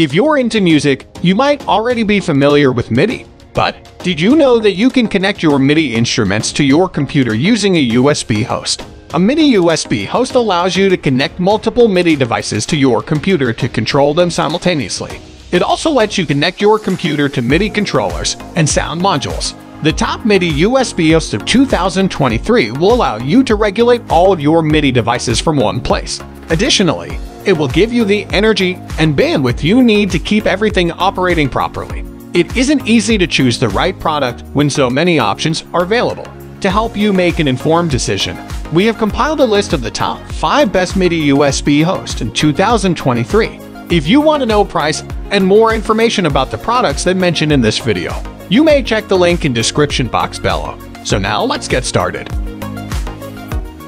If you're into music, you might already be familiar with MIDI. But did you know that you can connect your MIDI instruments to your computer using a USB host? A MIDI USB host allows you to connect multiple MIDI devices to your computer to control them simultaneously. It also lets you connect your computer to MIDI controllers and sound modules. The top MIDI USB host of 2023 will allow you to regulate all of your MIDI devices from one place. Additionally, it will give you the energy and bandwidth you need to keep everything operating properly. It isn't easy to choose the right product when so many options are available. To help you make an informed decision, we have compiled a list of the top 5 best MIDI USB hosts in 2023. If you want to know price and more information about the products that mentioned in this video, you may check the link in description box below. So now let's get started.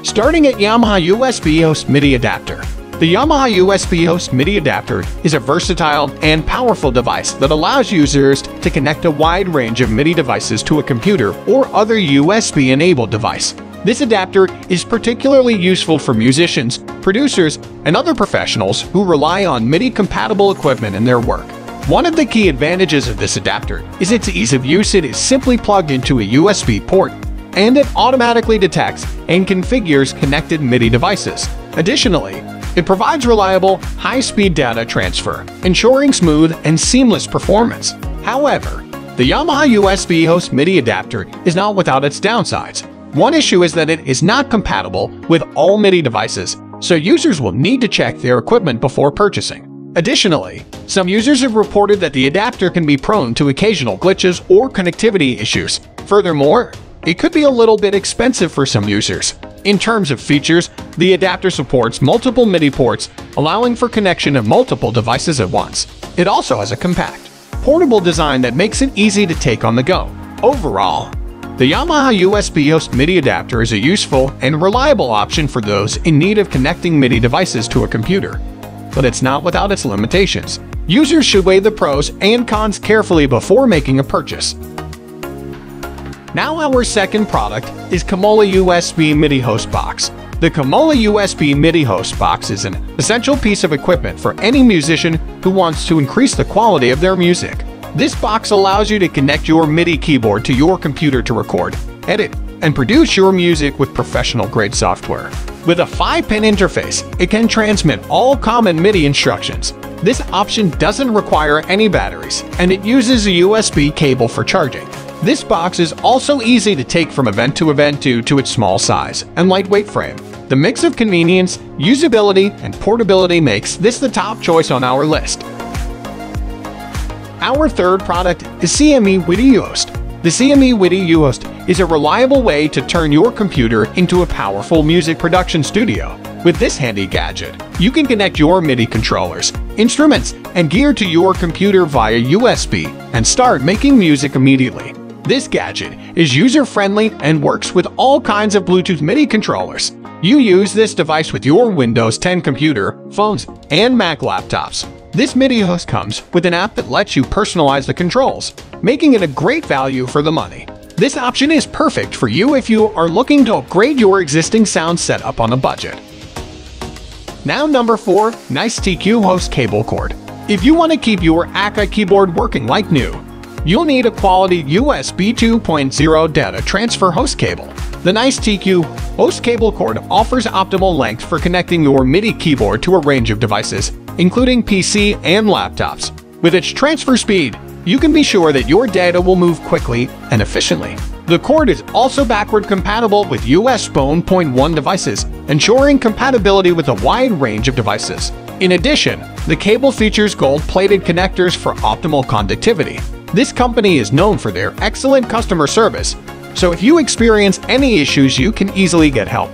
Starting at Yamaha USB Host MIDI Adapter. The Yamaha USB Host MIDI adapter is a versatile and powerful device that allows users to connect a wide range of MIDI devices to a computer or other USB-enabled device. This adapter is particularly useful for musicians, producers, and other professionals who rely on MIDI-compatible equipment in their work. One of the key advantages of this adapter is its ease of use. It is simply plugged into a USB port, and it automatically detects and configures connected MIDI devices. Additionally, it provides reliable, high-speed data transfer, ensuring smooth and seamless performance. However, the Yamaha USB Host MIDI adapter is not without its downsides. One issue is that it is not compatible with all MIDI devices, so users will need to check their equipment before purchasing. Additionally, some users have reported that the adapter can be prone to occasional glitches or connectivity issues. Furthermore, it could be a little bit expensive for some users. In terms of features, the adapter supports multiple MIDI ports, allowing for connection of multiple devices at once. It also has a compact, portable design that makes it easy to take on the go. Overall, the Yamaha USB Host MIDI adapter is a useful and reliable option for those in need of connecting MIDI devices to a computer but it's not without its limitations. Users should weigh the pros and cons carefully before making a purchase. Now our second product is Camola USB MIDI Host Box. The Camola USB MIDI Host Box is an essential piece of equipment for any musician who wants to increase the quality of their music. This box allows you to connect your MIDI keyboard to your computer to record, edit, and produce your music with professional-grade software. With a 5-pin interface, it can transmit all common MIDI instructions. This option doesn't require any batteries, and it uses a USB cable for charging. This box is also easy to take from event to event due to its small size and lightweight frame. The mix of convenience, usability, and portability makes this the top choice on our list. Our third product is CME WIDI Host. The CME WIDI UHost is a reliable way to turn your computer into a powerful music production studio. With this handy gadget, you can connect your MIDI controllers, instruments, and gear to your computer via USB and start making music immediately. This gadget is user-friendly and works with all kinds of Bluetooth MIDI controllers. You use this device with your Windows 10 computer, phones, and Mac laptops. This MIDI host comes with an app that lets you personalize the controls, making it a great value for the money. This option is perfect for you if you are looking to upgrade your existing sound setup on a budget. Now number 4. Nice TQ Host Cable Cord If you want to keep your Akai keyboard working like new, you'll need a quality USB 2.0 data transfer host cable. The Nice TQ host cable cord offers optimal length for connecting your MIDI keyboard to a range of devices, including PC and laptops. With its transfer speed, you can be sure that your data will move quickly and efficiently. The cord is also backward compatible with USB 1.1 devices, ensuring compatibility with a wide range of devices. In addition, the cable features gold-plated connectors for optimal conductivity. This company is known for their excellent customer service, so if you experience any issues, you can easily get help.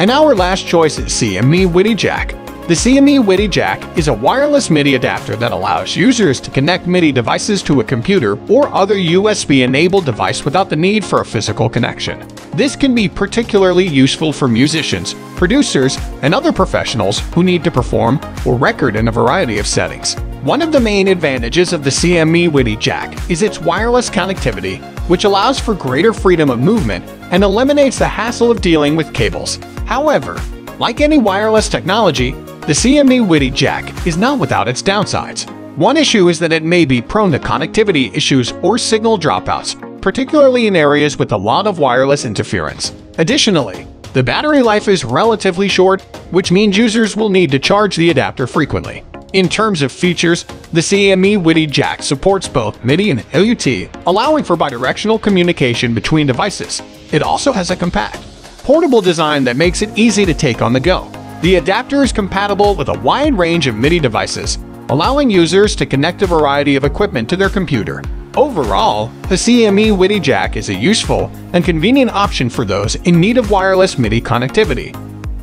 And our last choice is CME WIDI Jack. The CME WIDI Jack is a wireless MIDI adapter that allows users to connect MIDI devices to a computer or other USB-enabled device without the need for a physical connection. This can be particularly useful for musicians, producers, and other professionals who need to perform or record in a variety of settings. One of the main advantages of the CME WIDI Jack is its wireless connectivity, which allows for greater freedom of movement and eliminates the hassle of dealing with cables. However, like any wireless technology, The CME WIDI Jack is not without its downsides. One issue is that it may be prone to connectivity issues or signal dropouts, particularly in areas with a lot of wireless interference. Additionally, the battery life is relatively short, which means users will need to charge the adapter frequently. In terms of features, the CME WIDI Jack supports both MIDI and LUT, allowing for bidirectional communication between devices. It also has a compact, portable design that makes it easy to take on the go. The adapter is compatible with a wide range of MIDI devices, allowing users to connect a variety of equipment to their computer. Overall, the CME WIDI Jack is a useful and convenient option for those in need of wireless MIDI connectivity.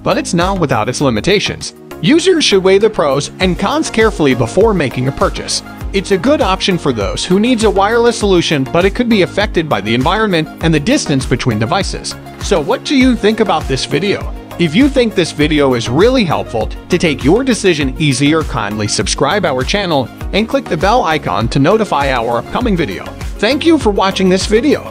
But it's not without its limitations. Users should weigh the pros and cons carefully before making a purchase. It's a good option for those who needs a wireless solution, but it could be affected by the environment and the distance between devices. So what do you think about this video? If you think this video is really helpful to take your decision easier, kindly subscribe our channel and click the bell icon to notify our upcoming video. Thank you for watching this video.